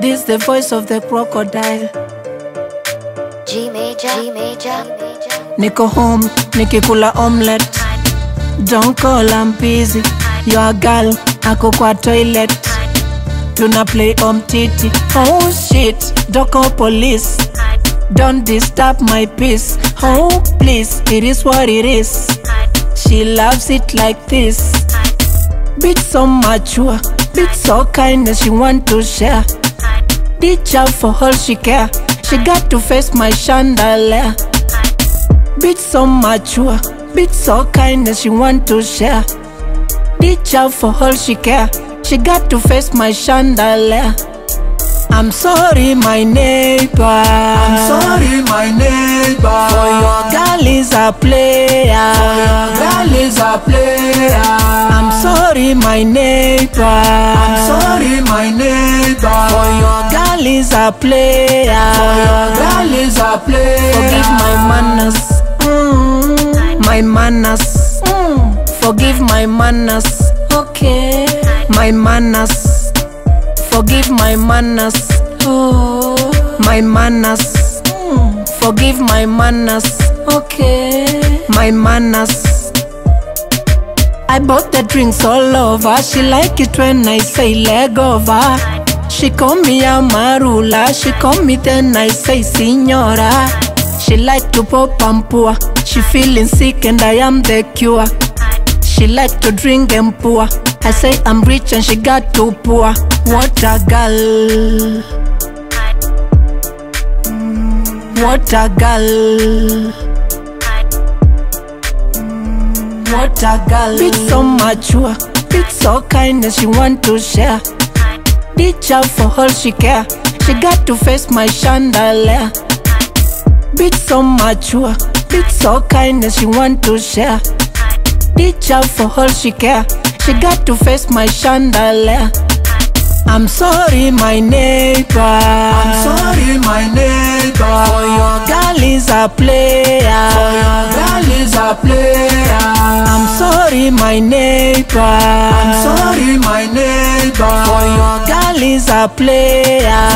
This the voice of the crocodile. G major, G major, Niko home, nikikula omelette. Don't call, I'm busy. Your girl, ako kwa toilet. Tuna play om titi. Oh shit, doko police. Don't disturb my peace. Oh please, it is what it is. She loves it like this. Bit so mature, bit so kind and she want to share. Ditch out for all she care. She got to face my chandelier. Bit so mature, bit so kind and she want to share. Ditch out for all she care. She got to face my chandelier. I'm sorry, my neighbor. I'm sorry, my neighbor. For your girl is a player. Girl is a player. Sorry, my neighbor. I'm sorry, my neighbor. For your girl is a player. For your Girl is a player. Forgive my manners. Mm, my manners. Mm, forgive my manners. Okay. My manners. Forgive my manners. Oh. My manners. Mm, forgive my manners. Okay. My manners. I bought the drinks all over. She like it when I say leg over. She call me a marula. She call me then I say signora. She like to pop and pour. She feeling sick and I am the cure. She like to drink and pour. I say I'm rich and she got to pour. What a girl. What a girl. What a girl. Bit so mature, bit so kind and she want to share. Ditch out for all she care. She got to face my chandelier. Bit so mature, bit so kind and she want to share. Ditch out for all she care. She got to face my chandelier. I'm sorry, my neighbor. I'm sorry, my neighbor. For your girl is a player. A player. I'm sorry, my neighbor. I'm sorry, my neighbor. For your girl is a player.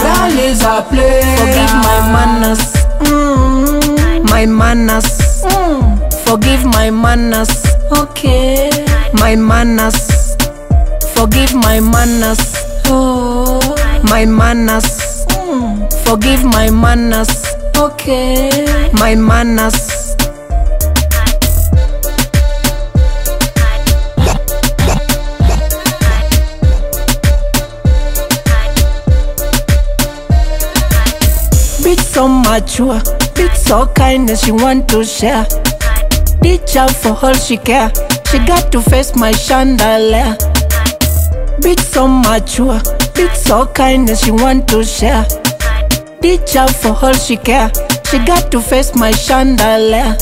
Girl is a player. Forgive my manners. Mm, my manners. Mm, forgive my manners. Okay. My manners. Forgive my manners. Oh. My manners. Mm, forgive my manners. Okay. My manners. Bit so mature, bit so kind and she want to share. Ditch out for all she care. She got to face my chandelier. Bit so mature, bit so kind and she want to share. Ditch out for all she care. She got to face my chandelier.